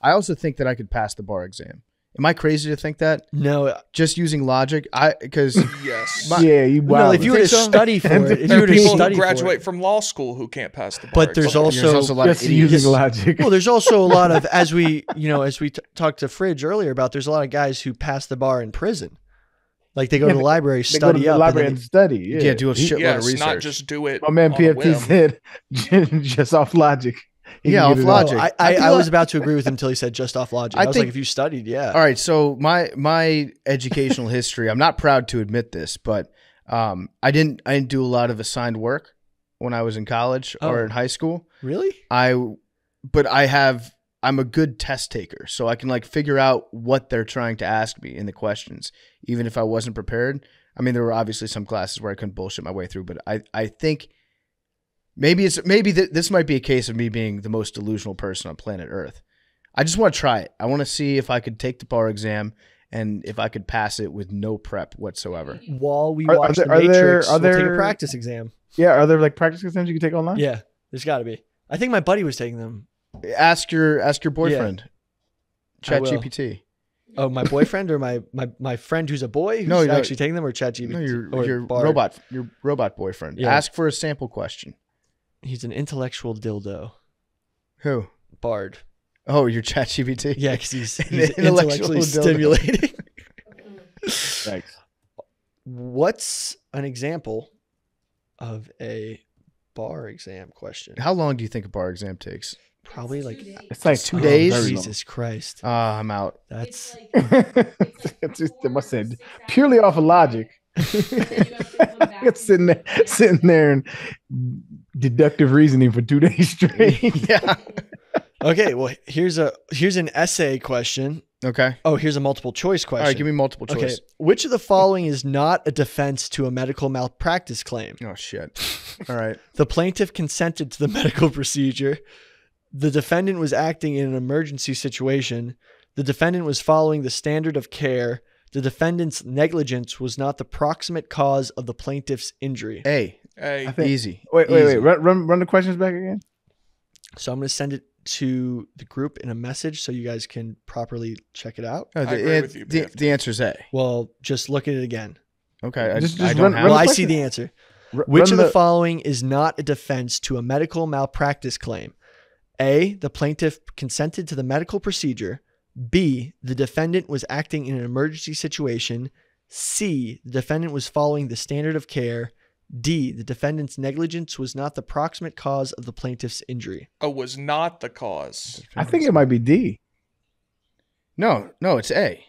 I also think that I could pass the bar exam. Am I crazy to think that? No, Just using logic, I because Yes. My- yeah, you. no. Wow. If you were to so? study for it, if you are were to people who study for graduate it, from law school who can't pass the bar. But there's exam. also- there's also a lot just of using logic. well, there's also a lot of as we you know as we t- talked to Fridge earlier about. There's a lot of guys who pass the bar in prison, like they go Yeah, to the library, they go to study the up, library and and then study. Yeah, yeah, do a He- shitload of yes, research. not just do it. My man PFT said just off logic. He Yeah, off get it logic. I, I, I was about to agree with him until he said just off logic. I, I was think- like, if you studied, yeah. All right, so my my educational history, I'm not proud to admit this, but um, I didn't I didn't do a lot of assigned work when I was in college Oh. or in high school. Really? I but I have I'm a good test taker, so I can like figure out what they're trying to ask me in the questions, even if I wasn't prepared. I mean, there were obviously some classes where I couldn't bullshit my way through, but I I think maybe it's maybe th- this might be a case of me being the most delusional person on planet Earth. I just want to try it. I want to see if I could take the bar exam and if I could pass it with no prep whatsoever. While we Are- are watch there- the are there- Matrix, are we'll take a there- practice exam. Yeah, are there like practice exams you can take online? Yeah, there's got to be. I think my buddy was taking them. Ask your ask your boyfriend. I Chat. GPT. Oh, my boyfriend or my my, my friend who's a boy who's No, no. actually taking them or ChatGPT? No, your or your robot your robot boyfriend. Yeah. Ask for a sample question. He's an intellectual dildo. Who? Bard. Oh, your chat GPT. Yeah, because he's, he's intellectual intellectually dildo. stimulating. Thanks. What's an example of a bar exam question? How long do you think a bar exam takes? Probably like It's like two Oh, days? Very long. Jesus Christ. Ah, I'm out. That's it's just, they must say purely off of logic. it's sitting there, sitting there and deductive reasoning for two days straight. yeah. okay. Well, here's a here's an essay question. Okay. Oh, here's a multiple choice question. All right. Give me multiple choice. Okay. Which of the following is not a defense to a medical malpractice claim? Oh shit. All right. The plaintiff consented to the medical procedure. The defendant was acting in an emergency situation. The defendant was following the standard of care. The defendant's negligence was not the proximate cause of the plaintiff's injury. A. Hey, I think- Easy. Wait, wait, Easy. wait. Run, run, run the questions back again. So I'm going to send it to the group in a message so you guys can properly check it out. Oh, I the, agree an- with you, the, PFT. the answer's A. Well, just look at it again. Okay. I, Just- I just don't run- have. Well, I see the answer. R- Which run of the, following is not a defense to a medical malpractice claim? A. The plaintiff consented to the medical procedure. B. The defendant was acting in an emergency situation. C. The defendant was following the standard of care. D. The defendant's negligence was not the proximate cause of the plaintiff's injury. oh, was not the cause. I think it might be D. No, no, it's A.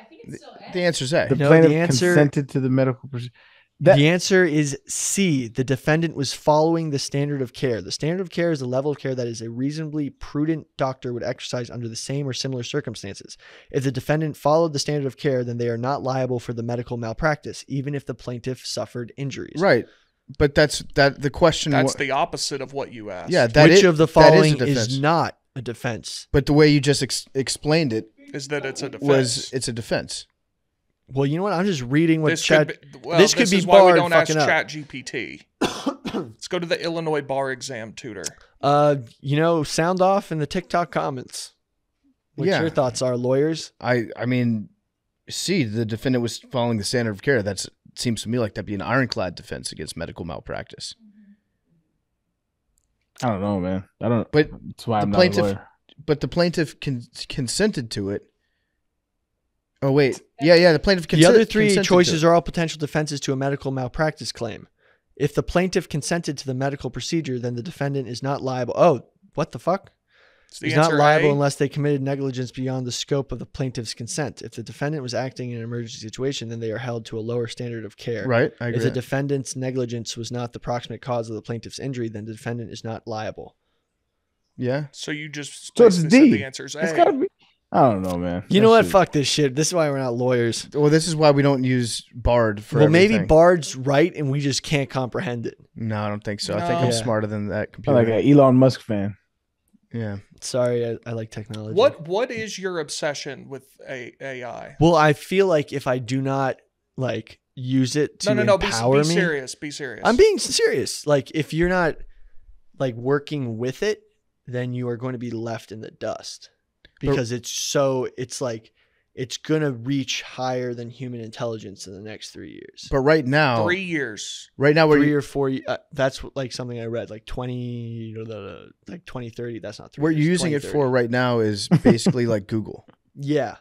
I think it's still A. The answer's A. The No, plaintiff the answer- consented to the medical procedure. That, the answer is C. The defendant was following the standard of care. The standard of care is the level of care that is a reasonably prudent doctor would exercise under the same or similar circumstances. If the defendant followed the standard of care, then they are not liable for the medical malpractice, even if the plaintiff suffered injuries. Right. But that's that. The question. That's wa- the opposite of what you asked. yeah. That Which i- of the following a is, not a defense? But the way you just ex- explained it is that it's a defense. was it's a defense. Well, you know what? I'm just reading what this Chad. could be, well, this this, could be is why we don't ask. Chat GPT. Let's go to the Illinois bar exam tutor. Uh, you know, sound off in the TikTok comments. What Yeah. your thoughts are, lawyers? I I mean, see, The defendant was following the standard of care. That seems to me like that'd be an ironclad defense against medical malpractice. I don't know, man. I don't. But that's why the I'm not plaintiff- a lawyer. But the plaintiff con- consented to it. Oh wait, yeah, yeah. The plaintiff. the other three choices are all potential defenses to a medical malpractice claim. If the plaintiff consented to the medical procedure, then the defendant is not liable. Oh, what the fuck? The He's not liable A? unless they committed negligence beyond the scope of the plaintiff's consent. If the defendant was acting in an emergency situation, then they are held to a lower standard of care. right. I If the defendant's negligence was not the proximate cause of the plaintiff's injury, then the defendant is not liable. yeah. So you just So it's basically said D. the answer is It's A. gotta be. I don't know, man. You That know what? shit- Fuck this shit. This is why we're not lawyers. Well, this is why we don't use Bard for. well, maybe. Bard's right and we just can't comprehend it. No, I don't think so. I think I'm Yeah. smarter than that I'm computer. like an Elon Musk fan. yeah. Sorry, I, I like technology. What What is your obsession with A- AI? Well, I feel like if I do not like use it to No, no, no. Be, be me, serious. Be serious. I'm being serious. Like if you're not like working with it, then you are going to be left in the dust. Because it's so it's like it's gonna reach higher than human intelligence in the next three years. But right now, Three years. right now, where three you, or four. Uh, that's like something I read, like twenty, uh, like twenty thirty. That's not three. what you're years, using it for right now is basically like Google. Yeah,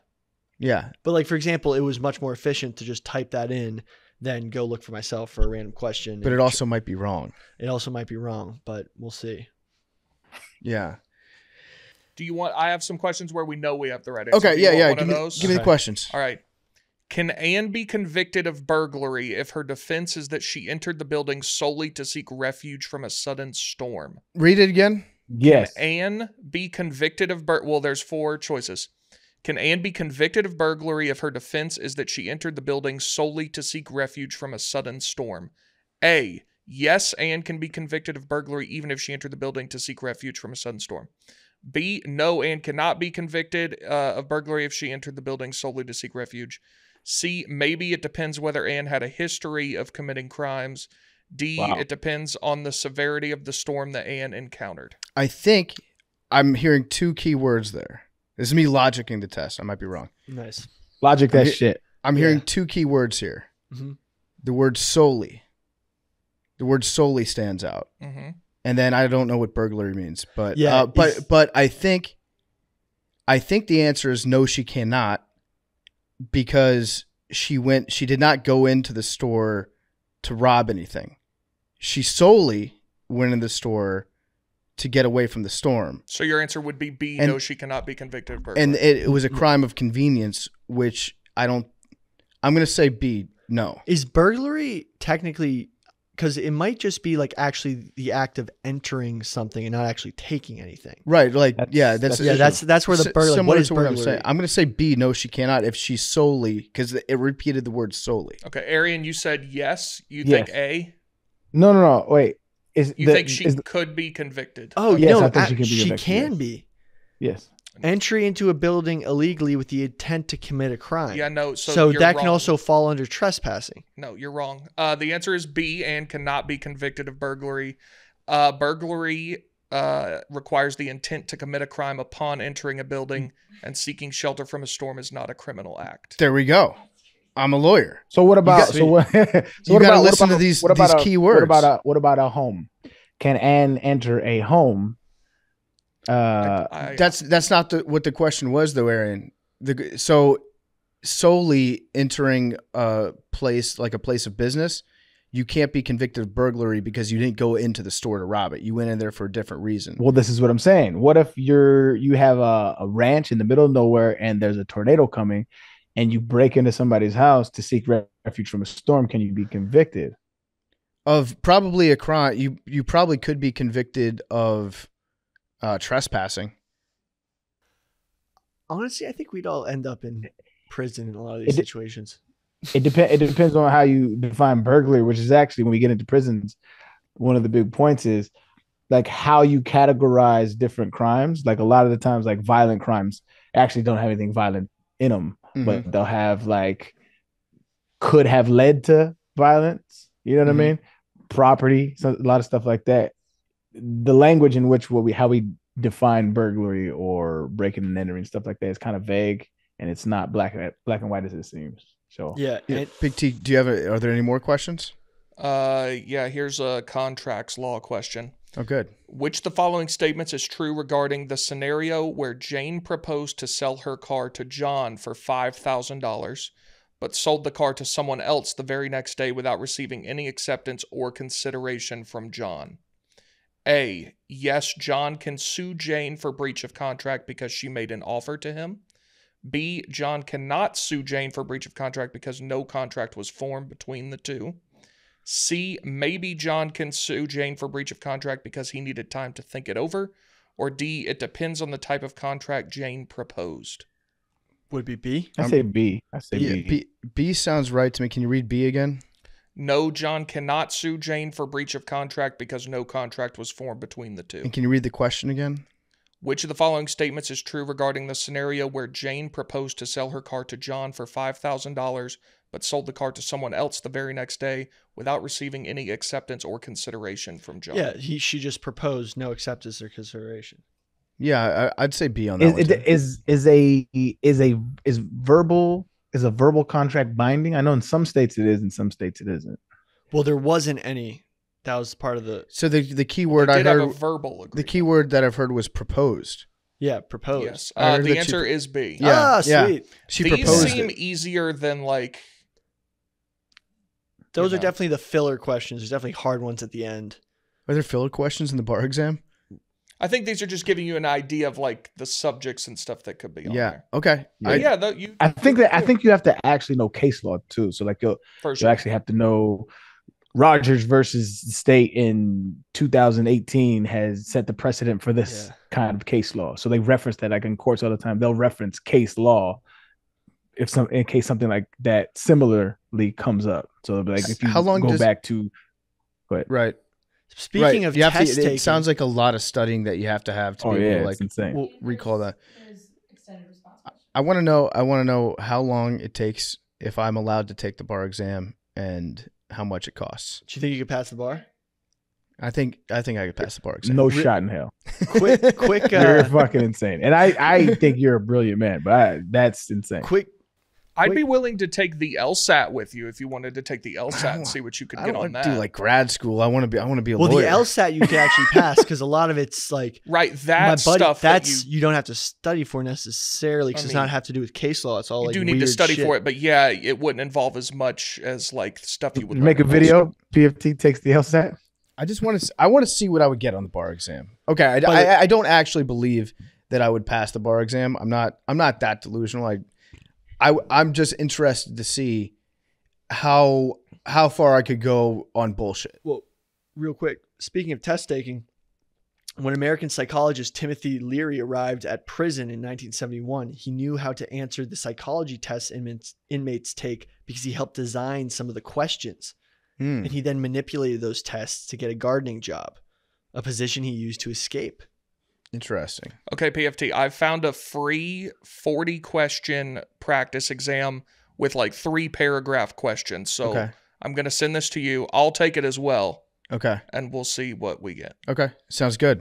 Yeah, but like for example, it was much more efficient to just type that in than go look for myself for a random question. but it also might be wrong. it also might be wrong, but we'll see. Yeah. Do you want? I have some questions where we know we have the right answer. Okay. Do Yeah. Yeah. One Give of me, give me the questions. All right. Can Anne be convicted of burglary if her defense is that she entered the building solely to seek refuge from a sudden storm? Read it again. Yes. Can Anne be convicted of bur- well, there's four choices. Can Anne be convicted of burglary if her defense is that she entered the building solely to seek refuge from a sudden storm? A. Yes, Anne can be convicted of burglary even if she entered the building to seek refuge from a sudden storm. B. No, Anne cannot be convicted uh, of burglary if she entered the building solely to seek refuge. C. Maybe it depends whether Anne had a history of committing crimes. D. Wow. It depends on the severity of the storm that Anne encountered. I think I'm hearing two key words there. This is me logicking the test. I might be wrong. Nice. Logic that Okay. shit. I'm hearing Yeah. two key words here. Mhm. The word solely. The word solely stands out. Mm-hmm. And then I don't know what burglary means, but Yeah, uh, but but I think I think the answer is no she cannot because she went she did not go into the store to rob anything. She solely went in the store to get away from the storm. So your answer would be B. And- no, she cannot be convicted of burglary. And it, it was a crime of convenience which I don't I'm going to say B. No. Is burglary technically because it might just be like actually the act of entering something and not actually taking anything. Right, like That's- yeah, that's, that's Yeah, that's that's where the Si- burglary. similar What is to what I'm burglary? saying. I'm going to say B. No, she cannot if she solely because it repeated the word solely. okay, Arian, you said yes. You Yes. think A. No, no, no. Wait. Is You the, think she is the- could be convicted? Oh Yes, no, I think she can be she convicted, can yes. be yes. Entry into a building illegally with the intent to commit a crime. Yeah, no. So, So, you're that can also fall under trespassing. No, you're wrong. Uh, the answer is B. and cannot be convicted of burglary. Uh, burglary uh, requires the intent to commit a crime upon entering a building, and seeking shelter from a storm is not a criminal act. There we go. I'm a lawyer. So what about got- so what? so you what gotta what listen to these- what about these a- key What about a what about a home? Can Anne enter a home? Uh, I, That's that's not the, what the question was though, Arian. The so solely entering a place like a place of business, you can't be convicted of burglary because you didn't go into the store to rob it. You went in there for a different reason. well, this is what I'm saying. What if you're you have a, a ranch in the middle of nowhere and there's a tornado coming, and you break into somebody's house to seek refuge from a storm? Can you be convicted? Of probably a crime, you you probably could be convicted of uh, trespassing. Honestly, I think we'd all end up in prison in a lot of these It- situations. It depends. It depends on how you define burglary, which is actually when we get into prisons, one of the big points is like how you categorize different crimes. Like a lot of the times, like violent crimes actually don't have anything violent in them, Mhm. but they'll have like could have led to violence. You know what Mhm. I mean? Property, so a lot of stuff like that. The language in which what we how we define burglary or breaking and entering stuff like that is kind of vague, and it's not black and black and white as it seems. So Yeah, Yeah, Big T, do you have? A, are there any more questions? uh, yeah, here's a contracts law question. Oh, good. Which the following statements is true regarding the scenario where Jane proposed to sell her car to John for $5,000, but sold the car to someone else the very next day without receiving any acceptance or consideration from John? A. Yes, John can sue Jane for breach of contract because she made an offer to him. B. John cannot sue Jane for breach of contract because no contract was formed between the two. C. Maybe John can sue Jane for breach of contract because he needed time to think it over. Or D. It depends on the type of contract Jane proposed. would it be B. I say B. I say B, B. B, B sounds right to me. Can you read B again? No, John cannot sue Jane for breach of contract because no contract was formed between the two. And can you read the question again? Which of the following statements is true regarding the scenario where Jane proposed to sell her car to John for $5,000 but sold the car to someone else the very next day without receiving any acceptance or consideration from John? Yeah, he she just proposed no acceptance or consideration. Yeah, I, I'd say B on that Is, one. is is is a is a is verbal is a verbal contract binding? I know in some states it is, in some states it isn't. Well, there wasn't any. That was part of the So the the key word They I did have heard a verbal agreement. the key word that I've heard was proposed. yeah proposed. Yes. Uh, the that she- answer is B. Yeah, ah, yeah. sweet. She These proposed seem it. easier than like Those You are know. definitely the filler questions. There's definitely hard ones at the end. Are there filler questions in the bar exam? I think these are just giving you an idea of like the subjects and stuff that could be on Yeah. there. Okay. But I, yeah, though you I think that I think you have to actually know case law too. So like you'll for you actually have to know Rogers versus the state in 2018 has set the precedent for this Yeah. kind of case law. So they reference that like in courts all the time. They'll reference case law if some in case something like that similarly comes up. So like if you How long go does- back to but right. Speaking right. of you have test to, it, taking, it sounds like a lot of studying that you have to have to oh be yeah, able to like it's insane. Well, recall that. There's extended response questions. I want to know. I want to know how long it takes if I'm allowed to take the bar exam and how much it costs. do you think you could pass the bar? I think. I think I could pass the bar exam. no Re- shot in hell. Quick, quick, You're uh, fucking insane. And I I think you're a brilliant man, but I, that's insane. quick. I'd Wait. be willing to take the LSAT with you if you wanted to take the LSAT and see what you could I get don't on want to that. do like grad school. I want to be. I want to be a Well, lawyer. the LSAT you can actually pass because a lot of it's like right, that buddy. stuff that that's you, you, don't have to study for necessarily because it's not have to do with case law. It's all you like do need to study shit. for it, but yeah, it wouldn't involve as much as like stuff you would Make a learn in school. video. PFT takes the LSAT. I just want to. I want to see what I would get on the bar exam. Okay, I, I, I don't actually believe that I would pass the bar exam. I'm not. I'm not that delusional. Like, I I'm just interested to see how how far I could go on bullshit. Well, real quick, speaking of test taking, when American psychologist Timothy Leary arrived at prison in 1971, he knew how to answer the psychology tests inmates, inmates take because he helped design some of the questions. Hmm. And he then manipulated those tests to get a gardening job, a position he used to escape. Interesting. Okay, PFT, I found a free 40 question practice exam with like three paragraph questions. So Okay. I'm going to send this to you. I'll take it as well, Okay. and we'll see what we get. Okay. Sounds good.